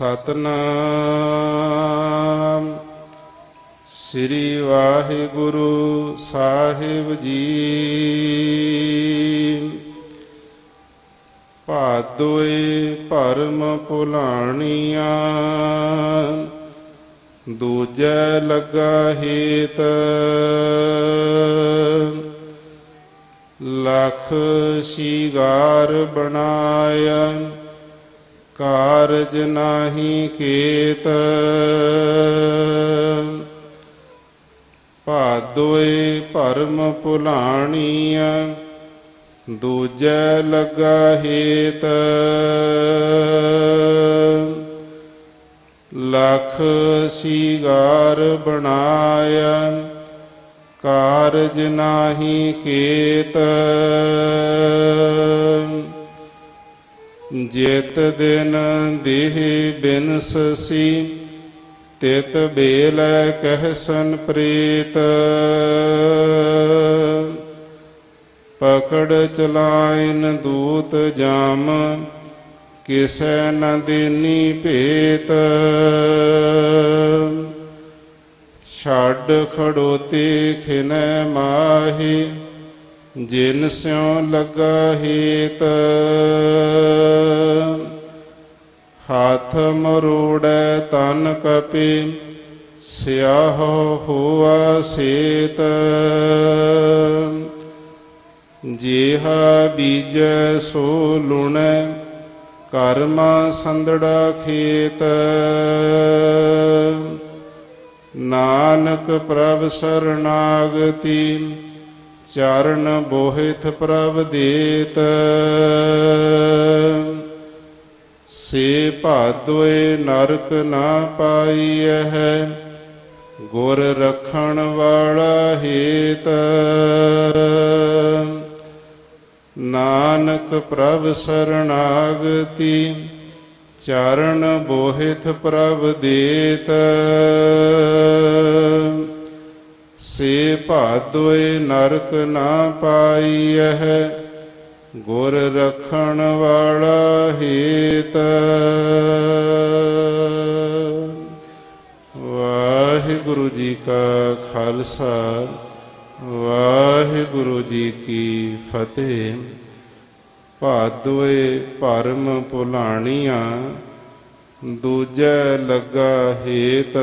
ਸਤਨਾਮ। ਸ੍ਰੀ ਵਾਹਿਗੁਰੂ ਸਾਹਿਬ ਜੀ। ਭਾਦੋਏ ਭਰਮ ਭੁਲਾਣੀਆਂ। ਦੂਜੈ ਲੱਗਾ ਹੇਤ। ਲਖ ਸ਼ਿਗਾਰ ਬਣਾਇਆ। ਕਾਰਜ ਨਾਹੀ ਕੇਤ ਭਾਦੋਏ ਭਰਮ ਭੁਲਾਣੀਆਂ ਦੂਜੈ ਲੱਗਾ ਹੇਤ। ਲਖ ਸੀਗਾਰ ਬਣਾਇਆ ਕਾਰਜ ਨਾਹੀ ਕੇਤ ਜਿਤ ਦਿਨ ਦੇਹ ਬਿਨਸਸੀ ਤਿਤ ਬੇਲੈ ਕਹਿਸਨ ਪ੍ਰੀਤ। ਪਕੜ ਚਲਾਇਨ ਦੂਤ ਜਾਮ, ਕਿਸੈ ਨ ਦੇਨੀ ਭੇਤ। ਛੱਡ ਖੜੋਤੀ ਖਿਨੈ ਮਾਹੀ ਜਿਨ ਸਿਉ ਲਗਾ ਹੇਤ, ਹੱਥ ਮਰੋੜੈ ਤਨ ਕਪੇ, ਸਿਆਹ ਹੋਆ ਸੇਤ। ਜੇਹਾ ਬੀਜੈ ਸੋ ਲੁਣੈ, ਕਰਮਾ ਸੰਦੜਾ ਖੇਤ। ਨਾਨਕ ਪ੍ਰਭ ਸਰਨਾਗਤੀ ਚਰਨ ਬੋਹਿਤ ਪ੍ਰਭ ਦੇਤ। ਸੇ ਭਾਦੋਏ ਨਰਕ ਨਾ ਪਾਈਐ ਗੁਰ ਰਖਣ ਵਾਲਾ ਹੇਤ। ਨਾਨਕ ਪ੍ਰਭ ਸਰਣਾਗਤੀ, ਚਰਨ ਬੋਹਿਤ ਪ੍ਰਭ ਦੇਤ। ਸੇ ਭਾਦੋਏ ਨਰਕ ਨਾ ਪਾਈਐ ਗੁਰ ਰਖਣ ਵਾਲਾ ਹੇਤ। ਵਾਹਿਗੁਰੂ ਜੀ ਕਾ ਖਾਲਸਾ, ਵਾਹਿਗੁਰੂ ਜੀ ਕੀ ਫਤਿਹ। ਭਾਦੋਏ ਭਰਮ ਭੁਲਾਣੀਆਂ, ਦੂਜੈ ਲੱਗਾ ਹੇਤ।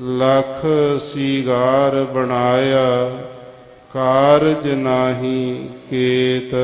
ਲਖ ਸੀਗਾਰ ਬਣਾਇਆ ਕਾਰਜ ਨਾਹੀ ਕੇਤ।